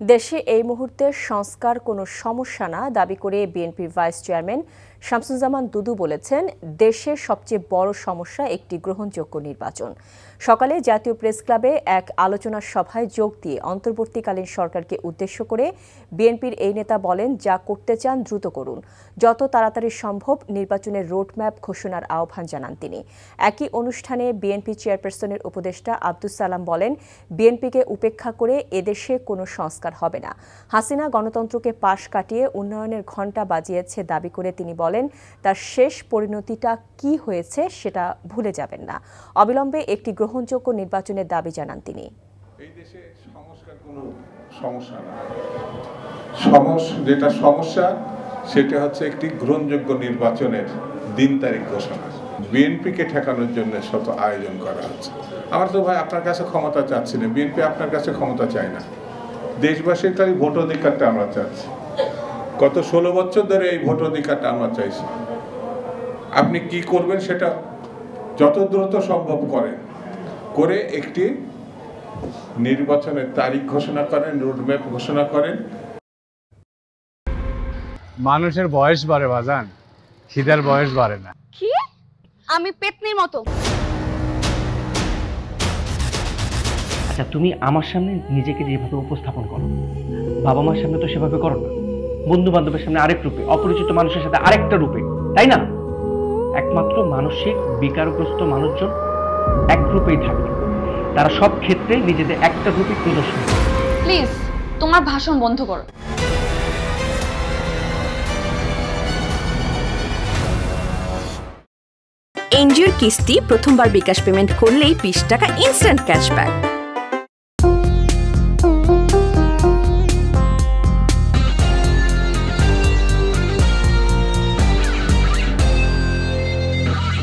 দেশে এই মুহূর্তে সংস্কার কোনো সমস্যা না দাবি করে বিএনপির ভাইস চেয়ারম্যান শামসুজ্জামান দুদু বলেছেন, দেশের সবচেয়ে বড় সমস্যা একটি গ্রহণযোগ্য নির্বাচন। সকালে জাতীয় প্রেস ক্লাবে এক আলোচনা সভায় যোগ দিয়ে অন্তর্বর্তীকালীন সরকারকে উদ্দেশ্য করে বিএনপির এই নেতা বলেন, যা করতে চান দ্রুত করুন। যত তাড়াতাড়ি সম্ভব নির্বাচনের রোডম্যাপ ঘোষণার আহ্বান জানান তিনি। একই অনুষ্ঠানে বিএনপি চেয়ারপারসনের উপদেষ্টা আব্দুস সালাম বলেন, বিএনপিকে উপেক্ষা করে এদেশে কোনো সংস্কার হবে না। হাসিনা গণতন্ত্রকে পাশ কাটিয়ে উন্নয়নের ঘণ্টা বাজিয়েছে দাবি করে তিনি বলেন তার শেষ পরিণতিটা কি হয়েছে সেটা ভুলে যাবেন না। অবিলম্বে একটি গ্রহণযোগ্য নির্বাচনের দাবি জানান তিনি। যেটা সমস্যা, সেটা হচ্ছে একটি গ্রহণযোগ্য নির্বাচনের দিন তারিখ ঘোষণা। বিএনপিকে ঠেকানোর জন্য শত আয়োজন করা হচ্ছে। আমার তো ভাই আপনার কাছে ক্ষমতা চাচ্ছি না। বিএনপি আপনার কাছে ক্ষমতা চায় না। দেশবাসীর খালি ভোট অধিকারটা আমরা চাচ্ছি। গত ষোলো বছর ধরে এই ভোট অধিকারটা আমরা চাইছি। আপনি কি করবেন সেটা যত দ্রুত সম্ভব করেন। করে একটি নির্বাচনের তারিখ ঘোষণা করেন রোডম্যাপ ঘোষণা করেন। মানুষের বয়স বাড়ে বাজান। খিদার বয়স বাড়ে না। কি? আমি পেতনির মতো। আচ্ছা তুমি আমার সামনে নিজেকে যেভাবে উপস্থাপন করো বাবা মার সামনে তো সেভাবে করো না। বন্ধু বান্ধবের সামনে আরেক রূপে অপরিচিত মানুষের সাথে আরেকটা রূপে তাই না? একমাত্র মানসিক বিকারগ্রস্ত মানুষজন এক রূপেই থাকে তারা সব ক্ষেত্রে নিজেদের একটা রূপে প্রদর্শন প্লিজ তোমার ভাষণ বন্ধ করো। এনজিওর কিস্তি প্রথমবার বিকাশ পেমেন্ট করলেই বিশ টাকা ইনস্ট্যান্ট ক্যাশব্যাক